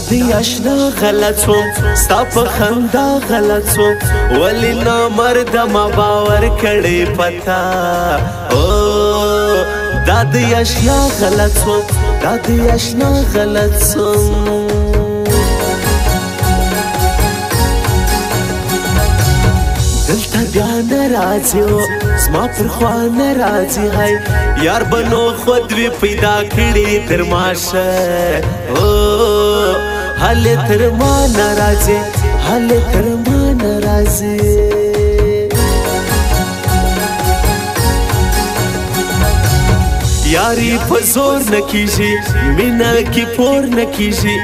دی آشنا غلطو ستا په خندا غلطو ولی نا مرد ما باور کړي پتا او دا دی آشنا غلطو دا دی آشنا غلطو دلته بیا ناراضي و زما پر خوا ناراضي هاي یار بنو خود وی پیدا کړی ترماشه او هله تر ما ناراضه هله تر ما ناراضه یاری په زور نکیږي مینا کی پور نکیږي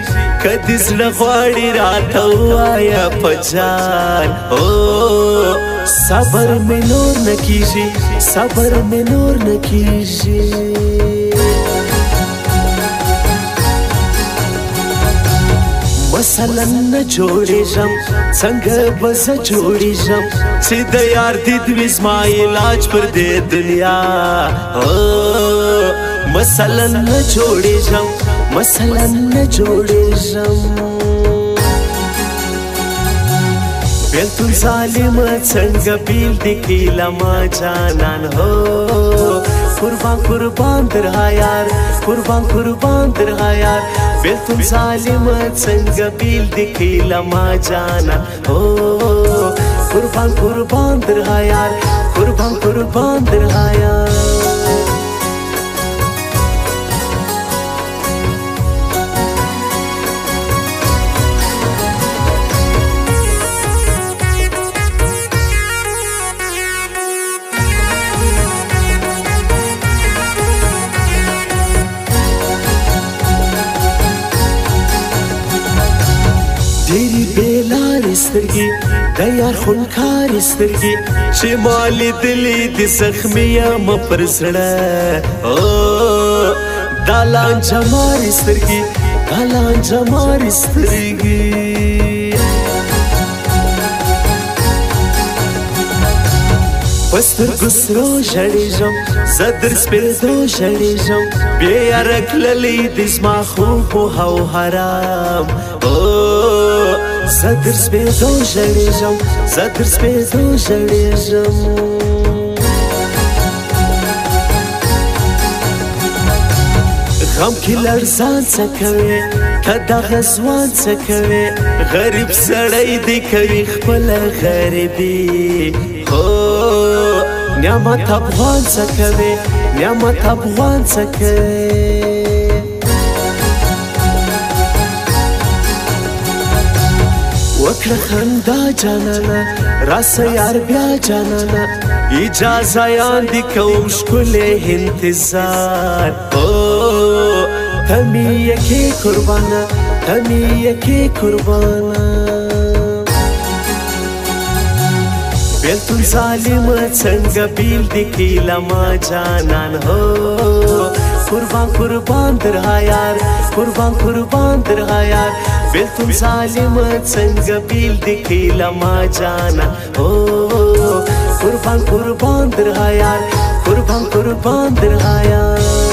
کدی زړه غواړي راته وایا پجان او صبر مې نور نکیږي صبر مې نور نکیږي मसलन छोडी जम संग बस छोडी जम सिद यार दी इस्माइल पर दे दुनिया ओ मसलन छोडी जम मसलन छोडी जम बेतुन सालम संग पील लमा मां जानन हो Kurban kurbandır hayar Kurban kurbandır hayar Beltun zalimın Sınga bildik ilama canan oh, Kurban kurbandır hayar Kurban kurbandır hayar خاري سترګي د یار خون خاري سترګي چې مال دلې د زخمیا م پر زړه او دالان جمار سترګي دالان جمار سترګي پستر ګسرو شړې جام صدر سپېدو شړې جام بیا رکللې د سما خو په هو حرام او زدر سپیدو ژړېږم زدر سپیدو ژړېږم غم کې لړزان څه کوي کدا غزوان څه کوي غریب سړی دی کوي خپل غریبي خو نعمت افغان څه کوي نعمت افغان څه کوي Şükretanda canana Rasa yar bia canana Icazayan di kavuş kule intizar oh, Tamiye ki kurbana Tamiye ki kurbana بیلتون ظالم څنګه بیل دی کیلا ما جانان هو قربان قربان درها یار قربان قربان درها बेथून झाले संग बिल देखील माझ्याना हो कुर्बान कुर्बान दर हायार कुर्बान कुर्बान दर हायार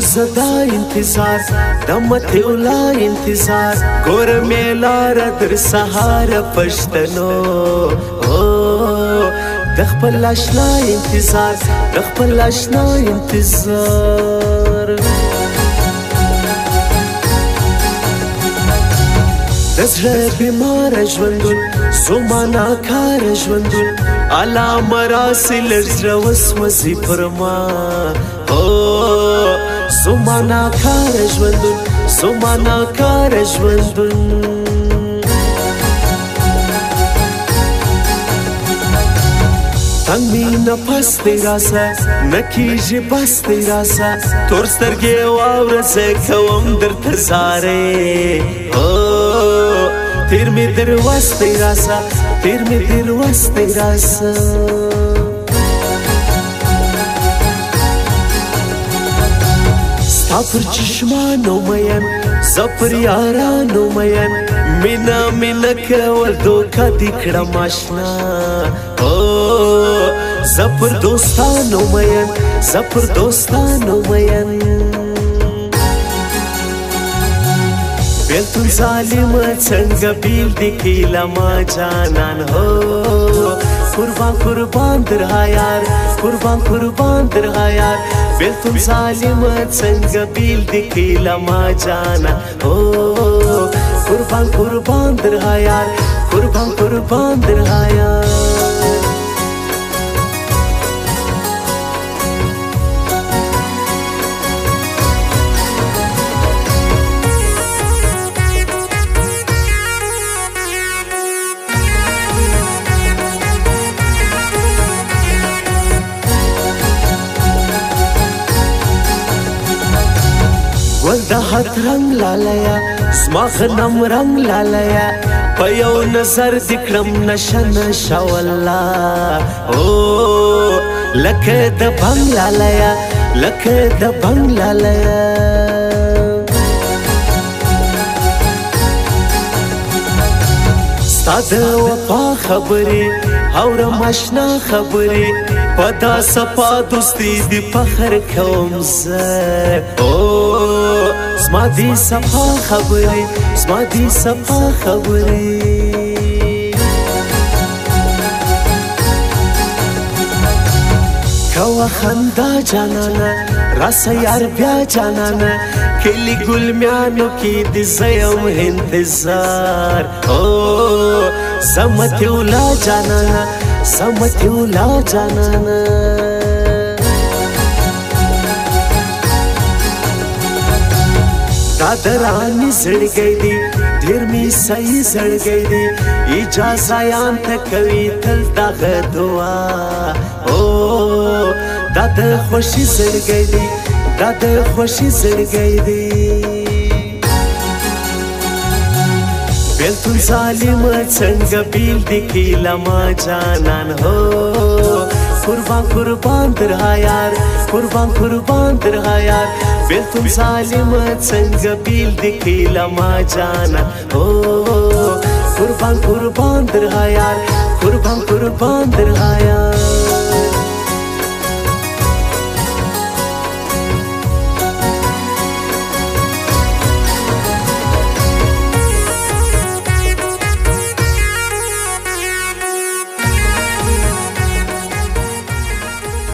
زدا انتظار د متولا انتظار ګور میلار تر سهار پښتنو د خپل آشنا انتظار د خپل آشنا انتظار دزړه بیمار ژوندون زمانہ کار ژوندون علامه راسل زړه وسوسه پرما او سمانا کار ژوندون سمانا کار ژوندون تنگ می نفس دی راسا نکیجی بس دی راسا تور سترگی واورزه کوم در تزاره تیر می در وست دی راسا تیر می در وست دی راسا आफर चश्मा नोमयन ज़फरयारा नोमयन मीना मीनक वर दो खा दिखड़ा माशना ओ ज़फर दोस्तों नोमयन ज़फर दोस्तों नोमयन बेतुन जालिम चंगा पील दिखेला मा जानन हो कुर्बान कुर्बान दरयार कुर्बान कुर्बान बिलकुल जालिम संग बिल लमा माझ्याना हो कुर्बान कुर्बान दर कुर्बान कुर्बान दर حقیقت رنگ لالیا زما غنم رنگ لالیا په یو نظر دکړم نشه نشه والله او لکه د بنګ لالیا لکه د بنګ لالیا د وفا خبرې اورم آشنا خبرې پدا صفا دوستي دی فخر کوم زه او زما دې صفه خبرې زما دې صفه خبرې کوا خندا جانانا راسه یار بیا جانانا کلی گل میانو کی دی زیم انتظار او سمتیولا جانانا سمتیولا جانانا دادرانی زړګی دی ډیر می صحیح زړګی دی اجازه یان ته کوي تل دغه دعا او داد خوشی زړګی دی داد خوشی زړګی دی بیلتون ظالم څنګه بیل دی کیلا ما جانان هو قربان قربان درها یار قربان قربان درها یار बेथून झाले मग संग बिल देखील माझ्याना हो कुर्बान कुर्बान दर हायार कुर्बान कुर्बान दर